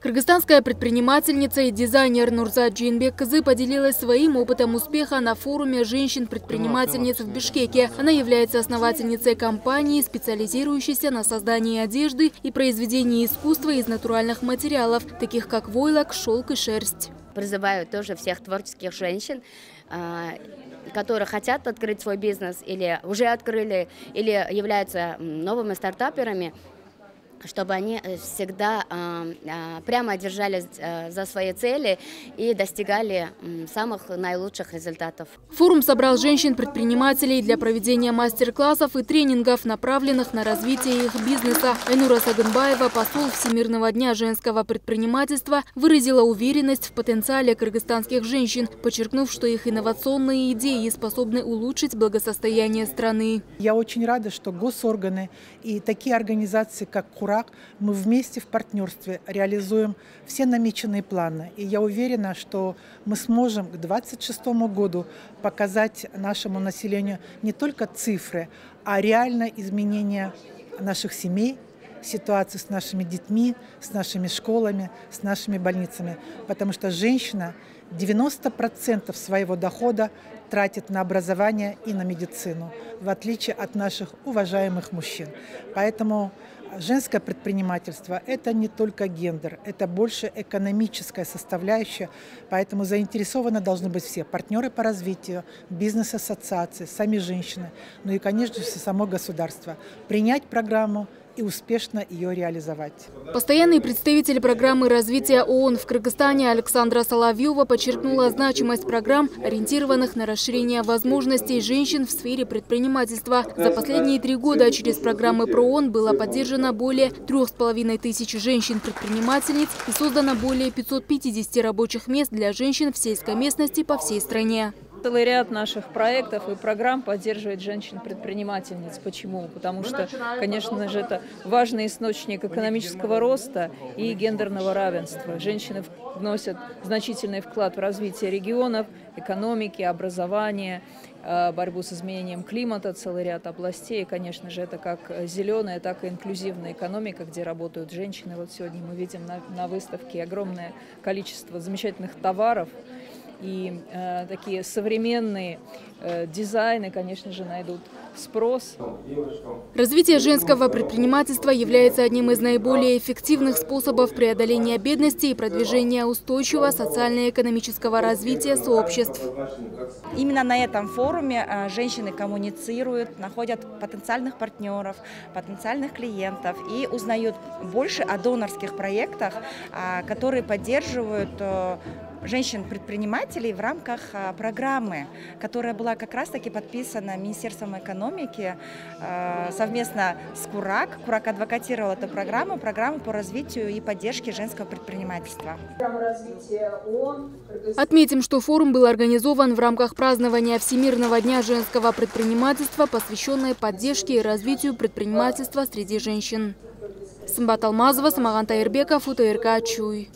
Кыргызстанская предпринимательница и дизайнер Нурза Джинбек Кызы поделилась своим опытом успеха на форуме женщин-предпринимательниц в Бишкеке. Она является основательницей компании, специализирующейся на создании одежды и произведении искусства из натуральных материалов, таких как войлок, шелк и шерсть. Призываю тоже всех творческих женщин а, которые хотят открыть свой бизнес или уже открыли, или являются новыми стартаперами, чтобы они э, всегда э, э, прямо держались за свои цели и достигали самых наилучших результатов. Форум собрал женщин-предпринимателей для проведения мастер-классов и тренингов, направленных на развитие их бизнеса. Айнура Сагынбаева, посол Всемирного дня женского предпринимательства, выразила уверенность в потенциале кыргызстанских женщин, подчеркнув, что их инновационные идеи способны улучшить благосостояние страны. Я очень рада, что госорганы и такие организации, как Кура, Урак мы вместе в партнерстве реализуем все намеченные планы. И я уверена, что мы сможем к 2026 году показать нашему населению не только цифры, а реально изменение наших семей, ситуации с нашими детьми, с нашими школами, с нашими больницами. Потому что женщина 90% своего дохода тратит на образование и на медицину, в отличие от наших уважаемых мужчин. Поэтому женское предпринимательство – это не только гендер, это больше экономическая составляющая, поэтому заинтересованы должны быть все – партнеры по развитию, бизнес-ассоциации, сами женщины, ну и, конечно же, само государство. Принять программу – и успешно ее реализовать. Постоянный представитель программы развития ООН в Кыргызстане Александра Соловьева подчеркнула значимость программ, ориентированных на расширение возможностей женщин в сфере предпринимательства. За последние три года через программы ПРООН было поддержано более трех с половиной тысяч женщин-предпринимательниц и создано более 550 рабочих мест для женщин в сельской местности по всей стране. Целый ряд наших проектов и программ поддерживает женщин-предпринимательниц. Почему? Потому что, конечно же, это важный источник экономического роста и гендерного равенства. Женщины вносят значительный вклад в развитие регионов, экономики, образования, э, борьбу с изменением климата, целый ряд областей. И, конечно же, это как зеленая, так и инклюзивная экономика, где работают женщины. Вот сегодня мы видим на, на выставке огромное количество замечательных товаров, и э, такие современные э, дизайны, конечно же, найдут спрос. Развитие женского предпринимательства является одним из наиболее эффективных способов преодоления бедности и продвижения устойчивого социально-экономического развития сообществ. Именно на этом форуме э, женщины коммуницируют, находят потенциальных партнеров, потенциальных клиентов и узнают больше о донорских проектах, э, которые поддерживают э, женщин-предпринимателей в рамках а, программы, которая была как раз-таки подписана Министерством экономики а, совместно с КУРАК. КУРАК адвокатировал эту программу, программу по развитию и поддержке женского предпринимательства. Отметим, что форум был организован в рамках празднования Всемирного дня женского предпринимательства, посвященной поддержке и развитию предпринимательства среди женщин. Сымбат Алмазова, Самаган Таирбеков, УТРК Чуй.